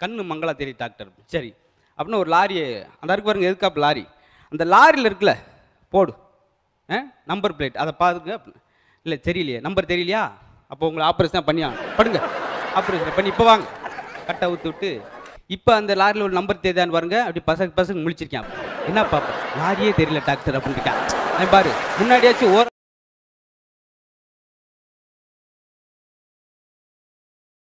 கண்ணு மங்களா தெரியும் டாக்டர் சரி. அப்படின்னு ஒரு லாரி அந்த இருக்கு பாருங்க எதுக்காப்பு லாரி? அந்த லாரியில் இருக்குல்ல போடு. ஆ? நம்பர் பிளேட் அதை பாருங்க. இல்லை தெரியலையே. நம்பர் தெரியலையா? அப்போ உங்களை ஆப்ரேஷன் பண்ணி ஆகணும். படுங்க. ஆப்ரேஷன் பண்ணி இப்போ வாங்க. கட்டை ஊற்றி விட்டு இப்போ அந்த லாரியில் ஒரு நம்பர் தெரியுதான்னு பாருங்க. அப்படி பசங்க பசங்க முழிச்சிருக்கேன். என்ன பாப்பா லாரியே தெரியல டாக்டர் அப்படின்னு இருக்கேன். பாரு. முன்னாடியாச்சும் ஓர